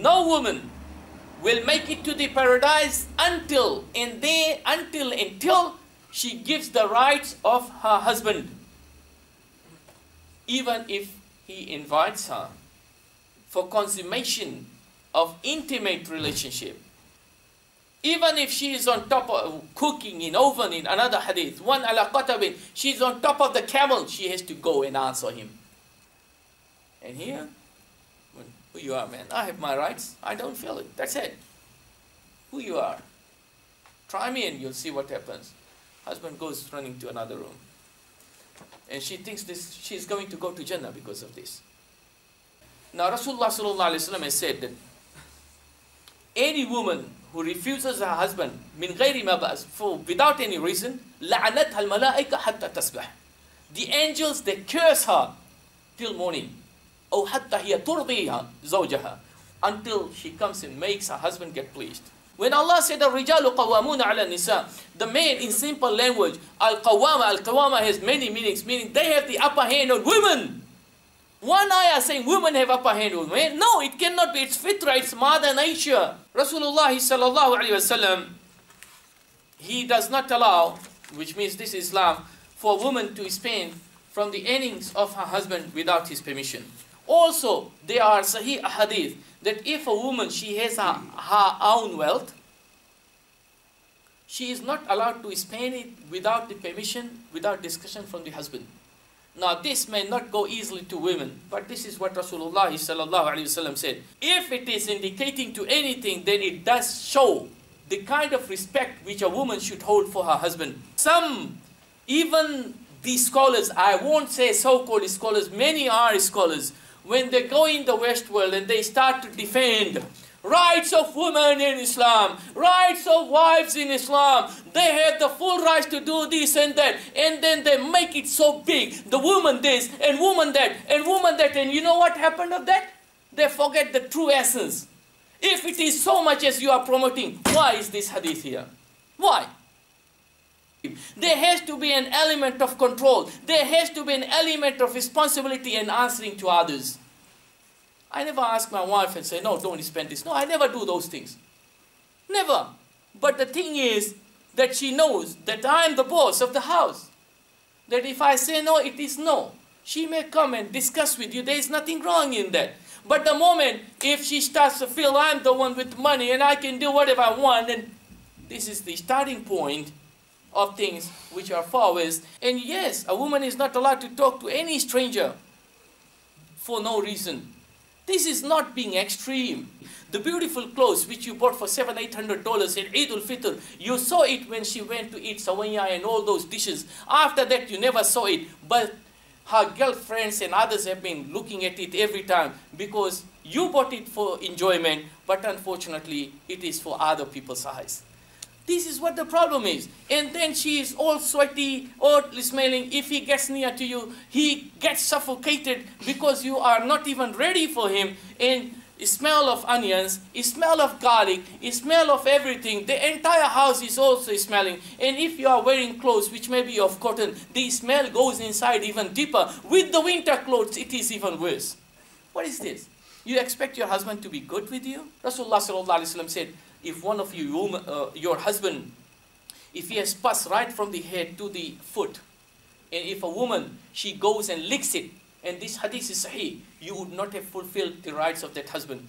no woman will make it to the paradise until and they until until she gives the rights of her husband. Even if he invites her for consummation of intimate relationship. Even if she is on top of cooking in oven in another hadith one ala qatabin she's on top of the camel she has to go and answer him. And here who you are, man. I have my rights. I don't feel it. That's it. Who you are. Try me and you'll see what happens. Husband goes running to another room. And she thinks this she's going to go to Jannah because of this. Now Rasulullah has said that any woman who refuses her husband min غير ما for without any reason لعنتها الملائكة حتى تصبح. The angels they curse her till morning. أو حتى هي ترضيها زوجها until she comes and makes her husband get pleased. When Allah said الرجال قوامون على النساء, the men in simple language, al-qawama, al-qawama has many meanings, meaning they have the upper hand on women. One ayah saying women have upper hand on men. No, it cannot be. It's fitra, it's mother nature. Rasulullah sallallahu alayhi wasallam, he does not allow, which means this is Islam, for a woman to spend from the earnings of her husband without his permission. Also, there are Sahih hadith that if a woman she has her, her own wealth, she is not allowed to spend it without the permission, without discussion from the husband. Now, this may not go easily to women, but this is what Rasulullah said. If it is indicating to anything, then it does show the kind of respect which a woman should hold for her husband. Some, even these scholars, I won't say so-called scholars, many are scholars, when they go in the West world and they start to defend rights of women in Islam, rights of wives in Islam. They have the full rights to do this and that. And then they make it so big. The woman this and woman that and woman that. And you know what happened of that? They forget the true essence. If it is so much as you are promoting, why is this hadith here? Why? There has to be an element of control. There has to be an element of responsibility and answering to others. I never ask my wife and say, no, don't spend this. No, I never do those things. Never. But the thing is that she knows that I am the boss of the house. That if I say no, it is no. She may come and discuss with you. There is nothing wrong in that. But the moment if she starts to feel I'm the one with money and I can do whatever I want, and this is the starting point of things which are far west. And yes, a woman is not allowed to talk to any stranger for no reason. This is not being extreme. The beautiful clothes which you bought for seven, eight hundred dollars in Eid al-Fitr, you saw it when she went to eat sawanya and all those dishes. After that, you never saw it. But her girlfriends and others have been looking at it every time because you bought it for enjoyment, but unfortunately, it is for other people's eyes. This is what the problem is. And then she is all sweaty, all smelling. If he gets near to you, he gets suffocated because you are not even ready for him. And smell of onions, smell of garlic, smell of everything. The entire house is also smelling. And if you are wearing clothes which may be of cotton, the smell goes inside even deeper. With the winter clothes, it is even worse. What is this? You expect your husband to be good with you? Rasulullah said, if one of you, uh, your husband, if he has pus right from the head to the foot, and if a woman, she goes and licks it, and this hadith is sahih, you would not have fulfilled the rights of that husband.